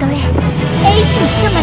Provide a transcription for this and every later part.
たとえ H の書が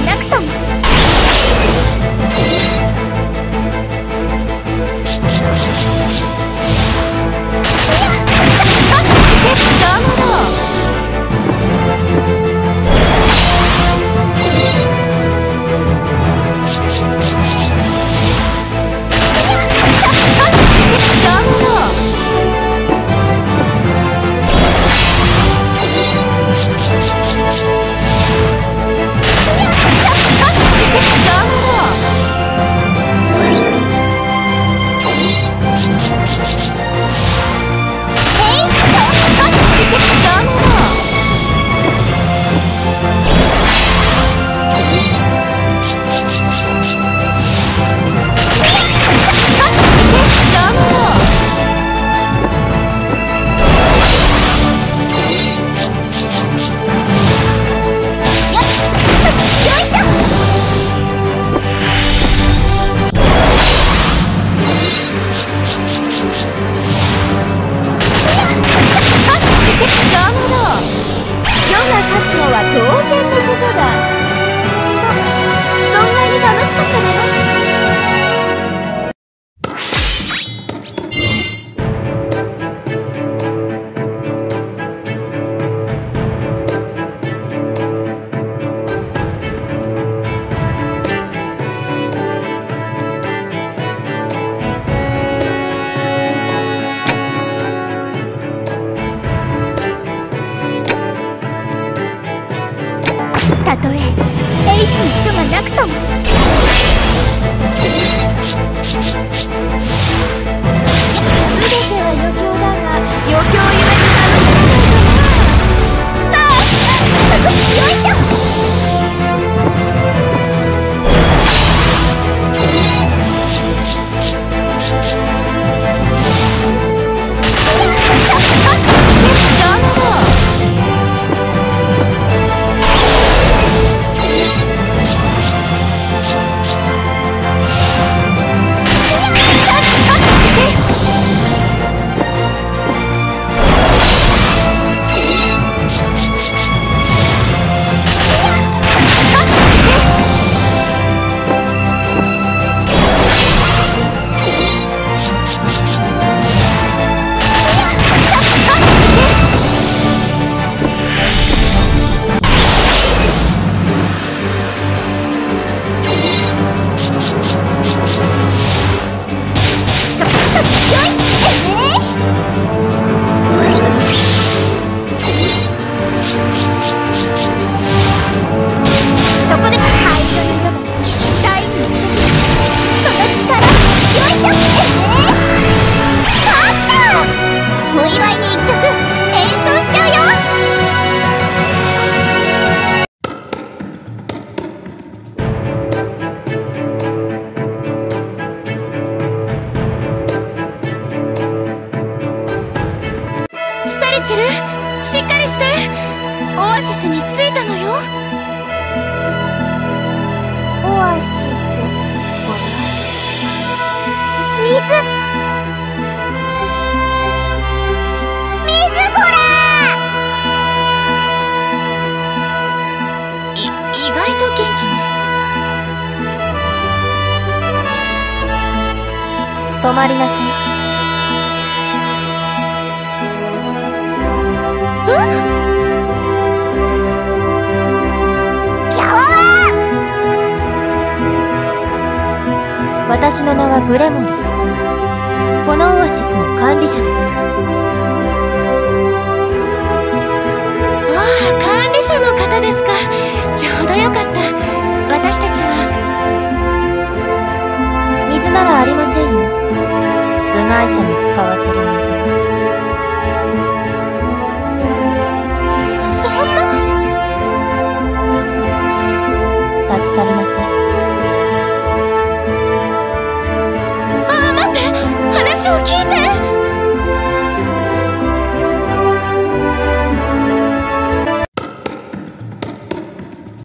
たとえ H の書がなくとも。アシスに着いたのよ。オアシス。水。水こらい意外と元気ね。止まりなさい私の名はグレモリー。このオアシスの管理者です。ああ管理者の方ですか。話を聞いて。